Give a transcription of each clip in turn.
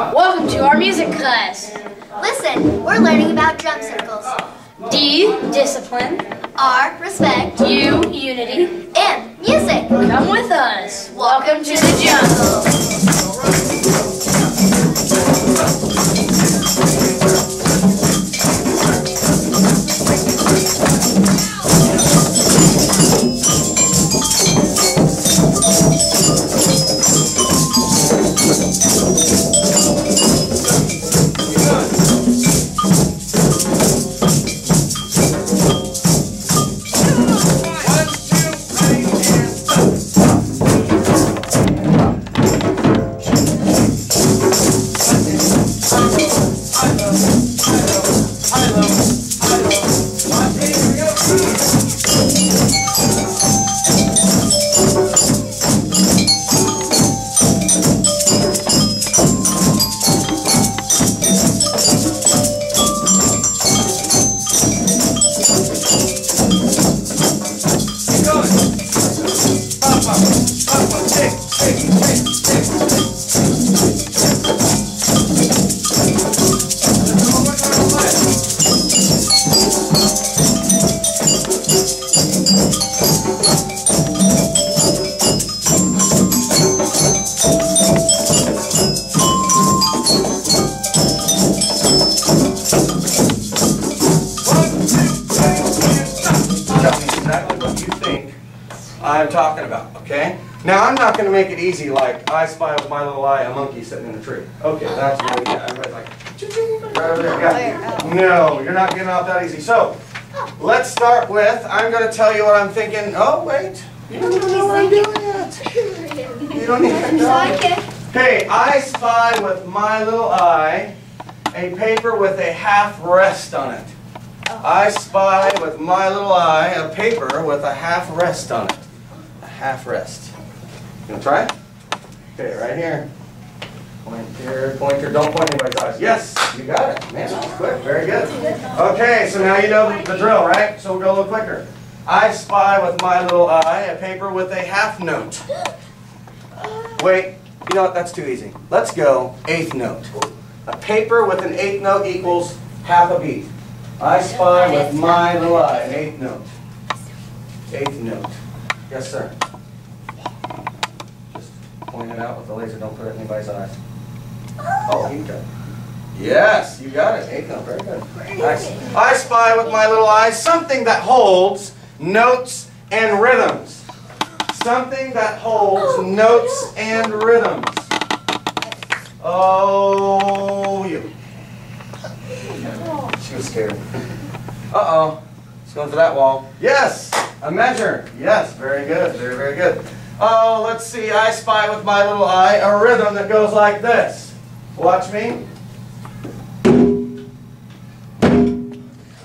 Welcome to our music class. Listen, we're learning about drum circles. D, discipline. R, respect. U, unity. M, music. Come with us. Welcome to the jungle. Talking about, okay? Now, I'm not gonna make it easy like I spy with my little eye a monkey sitting in a tree. Okay, that's really, yeah, everybody's like, right over there, oh, yeah. No, you're not getting off that easy. So, let's start with, I'm gonna tell you what I'm thinking. Oh, wait. You don't even know what I'm doing yet. You don't even know. Okay, I spy with my little eye a paper with a half rest on it. Oh. I spy with my little eye a paper with a half rest on it. Half rest. You wanna try it? Okay, right here. Pointer, pointer, don't point anybody's eyes. Yes, you got it. Man, that was quick. Very good. Okay, so now you know the drill, right? So we'll go a little quicker. I spy with my little eye a paper with a half note. Wait, you know what? That's too easy. Let's go eighth note. A paper with an eighth note equals half a beat. I spy with my little eye an eighth note. Eighth note. Yes, sir. Just point it out with the laser. Don't put it in anybody's eyes. Oh, you got it. Yes, you got it. Eighth note. Very good. Nice. I spy with my little eye something that holds notes and rhythms. Something that holds notes and rhythms. Oh, you. She was scared. Uh-oh. It's going for that wall. Yes! A measure. Yes, very good. Very, very good. Oh, let's see. I spy with my little eye a rhythm that goes like this. Watch me.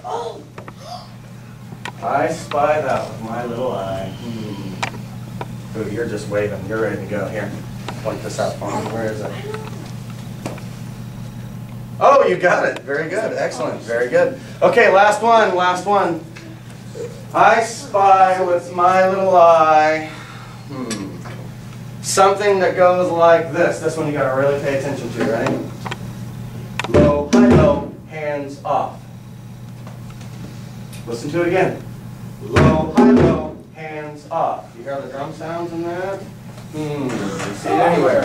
Oh. I spy that with my little eye. Hmm. Ooh, you're just waving. You're ready to go. Here. Point this out for me. Where is it? Oh, you got it. Very good. Excellent. Very good. Okay, last one. Last one. I spy with my little eye hmm, something that goes like this. This one you got to really pay attention to, right? Low, high, low, hands off. Listen to it again. Low, high, low, hands off. You hear the drum sounds in that? Hmm. You see it anywhere?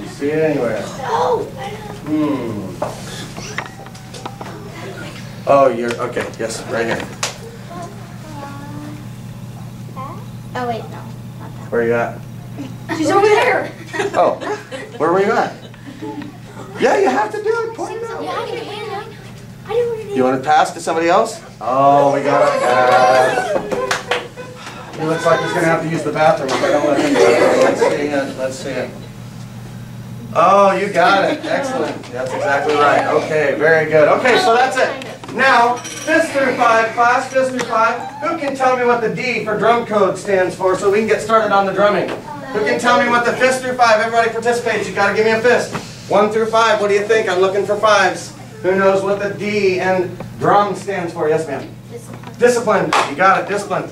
You see it anywhere? Hmm. Oh, you're, okay, yes, right here. Oh, wait, no. are you at? She's over there. Oh, where were you at? Yeah, you have to do it. Point it out. Yeah, I can hand it. I didn't want to You want to pass to somebody else? Oh, we got a pass. He looks like he's gonna have to use the bathroom if I don't let him do. Let's see it, let's see it. Oh, you got it. Excellent. That's exactly right. Okay, very good. Okay, so that's it. Now, fist through five, class through five who can tell me what the D for drum code stands for so we can get started on the drumming? Who can tell me what the fist through 5, everybody participates, you gotta give me a fist. 1 through 5, what do you think? I'm looking for 5s. Who knows what the D and drum stands for? Yes, ma'am? Discipline. Discipline, you got it, discipline.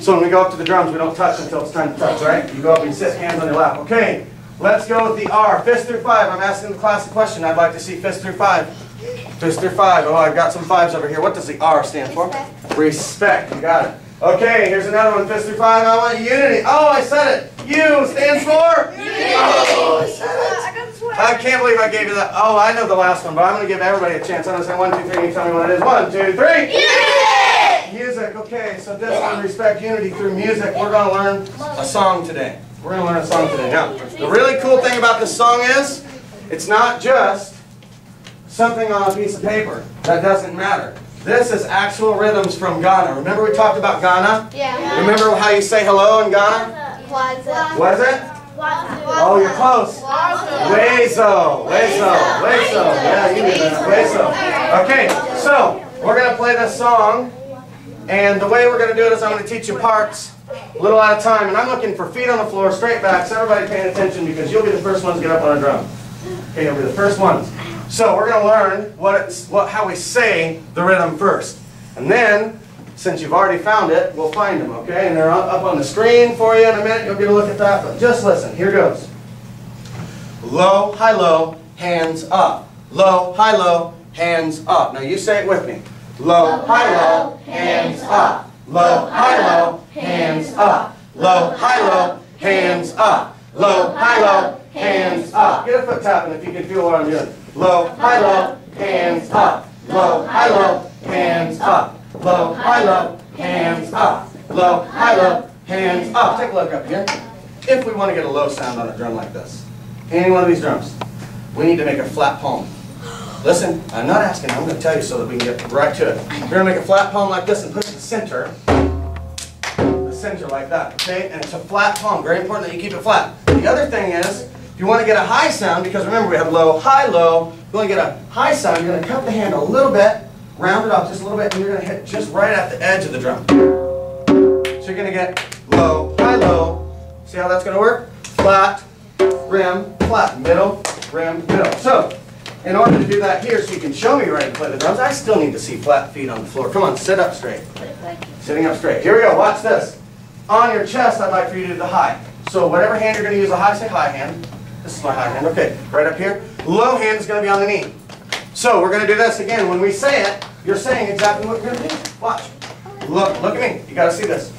So when we go up to the drums, we don't touch until it's time to touch, right? You go up and sit, hands on your lap. Okay, let's go with the R, fist through 5. I'm asking the class a question, I'd like to see fist through 5. Mr. Five. Oh, I've got some fives over here. What does the R stand for? Respect. Respect. You got it. Okay, here's another one. Mr. Five, I want unity. Oh, I said it. U stands for? Unity. Oh, I said it. Uh, I, I can't believe I gave you that. Oh, I know the last one, but I'm going to give everybody a chance. I'm going to say one, two, three, you tell me what it is. One, two, three. Unity! Music. Okay, so this one, respect unity through music. We're going to learn a song today. We're going to learn a song today. Now, the really cool thing about this song is it's not just something on a piece of paper. That doesn't matter. This is actual rhythms from Ghana. Remember we talked about Ghana? Yeah. Remember how you say hello in Ghana? Waza. Was it? Oh, you're close. Wezo, Wezo, Wezo. Yeah, you did that. Wezo. Okay, so we're gonna play this song, and the way we're gonna do it is I'm gonna teach you parts, a little at a time, and I'm looking for feet on the floor, straight backs. Everybody paying attention because you'll be the first ones to get up on a drum. Okay, you'll be the first ones. So we're gonna learn what it's, what, how we say the rhythm first, and then. Since you've already found it, we'll find them, okay? And they're up on the screen for you in a minute. You'll get a look at that, but just listen. Here goes. Low, high, low, hands up. Low, high, low, hands up. Now you say it with me. Low, high, low, hands up. Low, high, low, hands up. Low, high, low, hands up. Low, high, low, hands up. Get a foot tapping if you can feel what I'm doing. Low, high, low, hands up. Low, high, low, hands up. Low, high, low, hands up. Low, high, low, hands up. Take a look up here. If we want to get a low sound on a drum like this, any one of these drums, we need to make a flat palm. Listen, I'm not asking, I'm going to tell you so that we can get right to it. We're going to make a flat palm like this and put it in the center. Center like that, okay? And it's a flat palm, very important that you keep it flat. The other thing is, if you want to get a high sound, because remember we have low, high, low, you want to get a high sound, you're going to cut the hand a little bit, round it off just a little bit, and you're going to hit just right at the edge of the drum. So you're going to get low, high, low. See how that's going to work? Flat, rim, flat, middle, rim, middle. So, in order to do that here, so you can show me right and play the drums, I still need to see flat feet on the floor. Come on, sit up straight. Sitting up straight. Here we go, watch this. On your chest, I'd like for you to do the high. So whatever hand you're going to use, a high, say high hand. This is my high hand, okay. Right up here. Low hand is going to be on the knee. So we're going to do this again. When we say it, you're saying exactly what we're going to do. Watch. Look, look at me. You got to see this.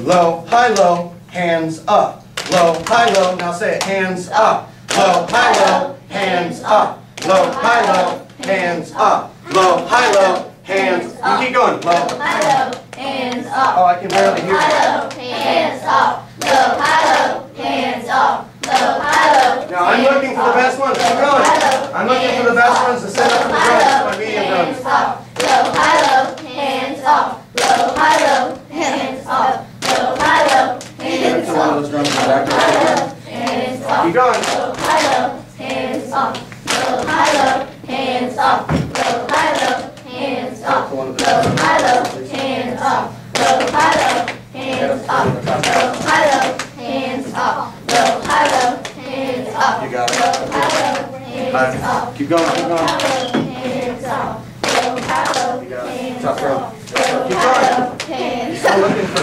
Low, high, low, hands up. Low, high, low. Now say it. Hands up. Low, high, low, hands up. Low, high, low, hands up. Low, high, low, hands. You keep going. Low. Hello, hands up. Oh, I can barely hear you. Hello, hands up. Low, hello, hands up. Low, hello. Now I'm looking for the best ones. Keep going. I'm looking for the best ones to set up the drums, my medium Hands drums. up. Low, hello, hands. Low, hello, hands up. Low, hello, hands to one of up. those drums in the back there. Hands up. Keep going. Low, hello, hands up. Low, hello, hands up. Low, hello, hands up. To one of Low, those. hello, hands up. Low, hello, hands up. Low, hands up. Low, hello, hands up. You got Low, it. hello, hands Alright, up. Keep going, keep going. Hands up. Low, hands up. Keep Low, going. hands up. looking for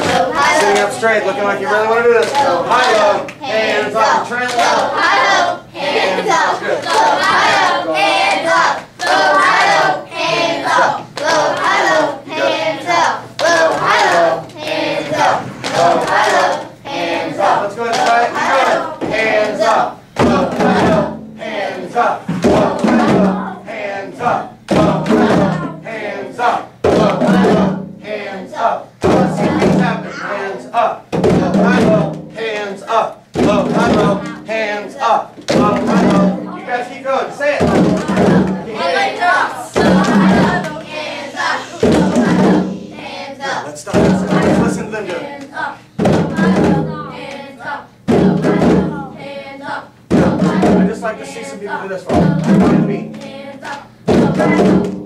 sitting up straight, looking like you really want to do this. Go high, low, hands up, trend Low, up. hello, hands up. Low, hello, hands up. Low, hello, hands up. Low, hello, hands up. Low, hello, hands up. Low, hello, hands up. Let's go ahead and try it. Keep going. Hands up. Low, high, low, hands up. Hands up. Like to see some people do this for me.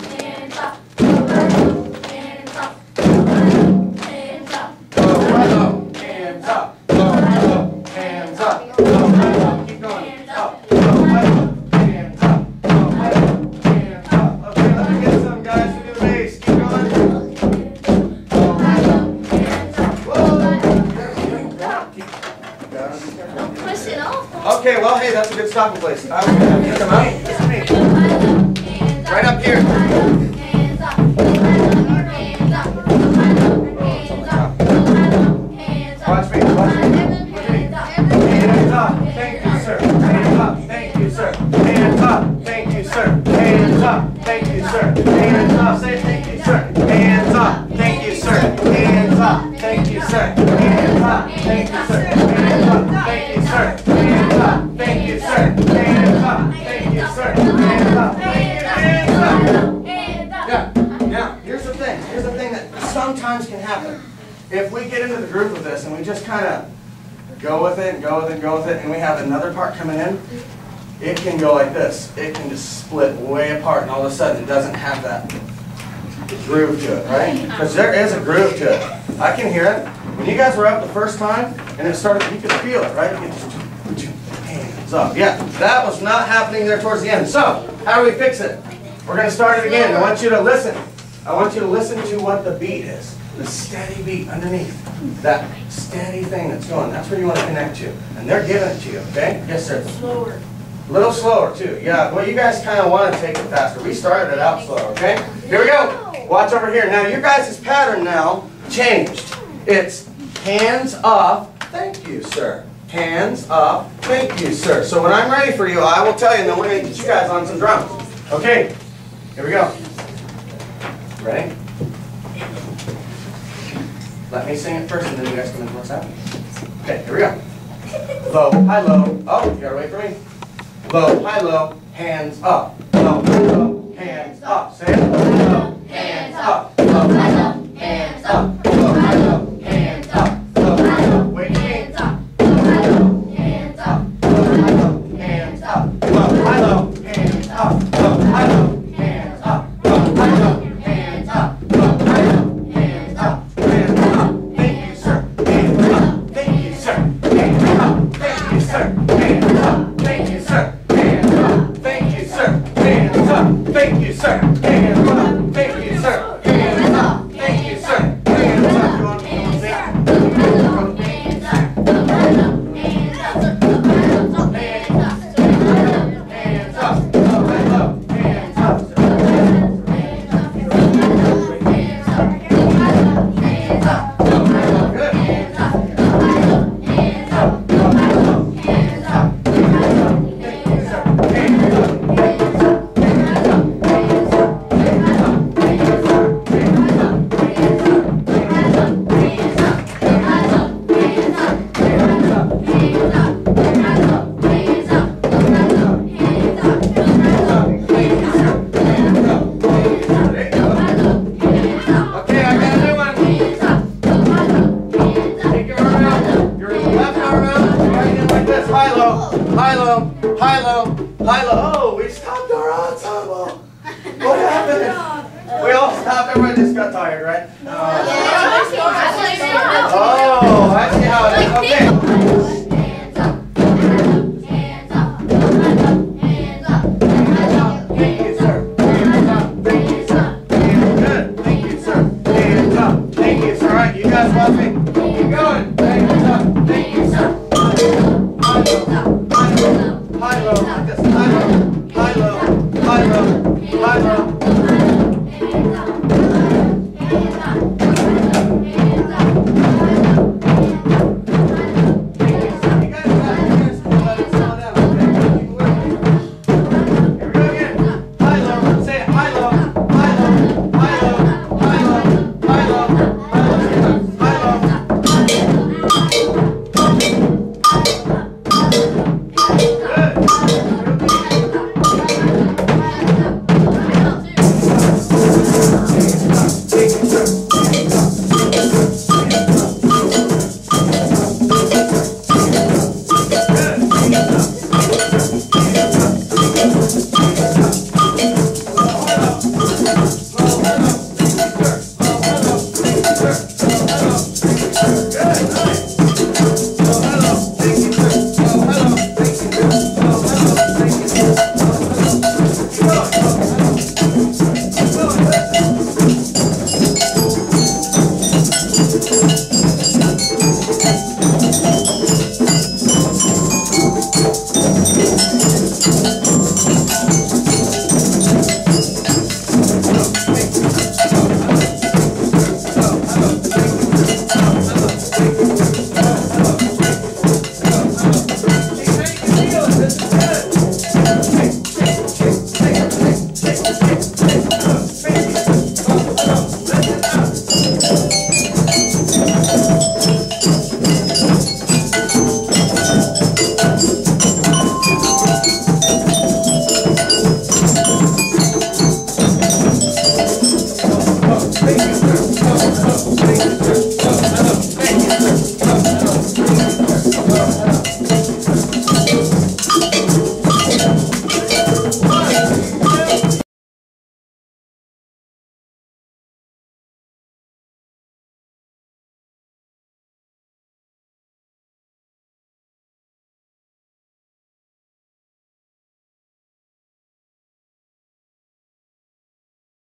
come out. Right up here. Sometimes can happen. If we get into the group of this and we just kind of go with it and go with it and go with it, and we have another part coming in, it can go like this. It can just split way apart, and all of a sudden it doesn't have that groove to it, right? Because there is a groove to it. I can hear it. When you guys were up the first time, and it started, you could feel it, right? Hands up. Yeah, that was not happening there towards the end. So, how do we fix it? We're going to start it again. I want you to listen. I want you to listen to what the beat is. The steady beat underneath. That steady thing that's going. That's where you want to connect to. And they're giving it to you, okay? Yes, sir. Slower. A little slower too. Yeah, well, you guys kind of want to take it faster. We started it out slow, okay? Here we go. Watch over here. Now, your guys' pattern now changed. It's hands up, thank you, sir. Hands up, thank you, sir. So when I'm ready for you, I will tell you, and then we're going to get you guys on some drums. Okay, here we go. Ready? Let me sing it first, and then you guys come in what's happening. Okay, here we go. Low, high, low. Oh, you gotta wait for me. Low, high, low, hands up. Low, high, low, hands up. Say it. Low, hands up. Low, high, low, hands up. Low, high, low, hands up. Low, high, low, wait for me. Low, high, low, hands up. Low, high, low, hands up. Low, high, low, hands up. Low, high, low,